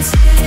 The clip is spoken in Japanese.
dance.